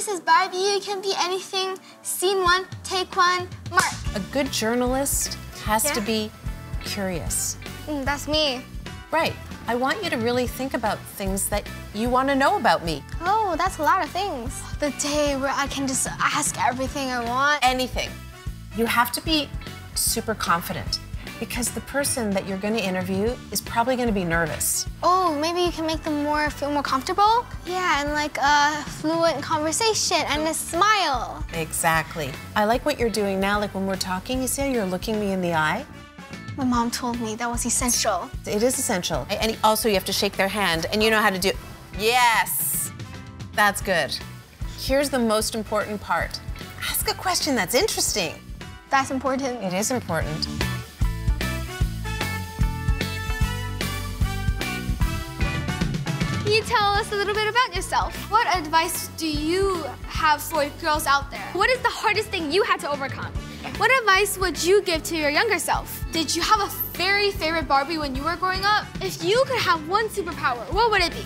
This is Barbie. You can be anything. Scene one, take one, mark. A good journalist has Yeah. to be curious. Mm, that's me. Right. I want you to really think about things that you want to know about me. Oh, that's a lot of things. The day where I can just ask everything I want. Anything. You have to be super confident because the person that you're going to interview is probably going to be nervous. Oh, maybe you can make them more feel more comfortable. Yeah, and like a fluent conversation and a smile. Exactly. I like what you're doing now. Like when we're talking, you see how you're looking me in the eye? My mom told me that was essential. It is essential. And also, you have to shake their hand, and you know how to do. Yes, that's good. Here's the most important part ask a question that's interesting. That's important. It is important. Can you tell us a little bit about yourself? What advice do you have for girls out there? What is the hardest thing you had to overcome? What advice would you give to your younger self? Did you have a very favorite Barbie when you were growing up? If you could have one superpower, what would it be?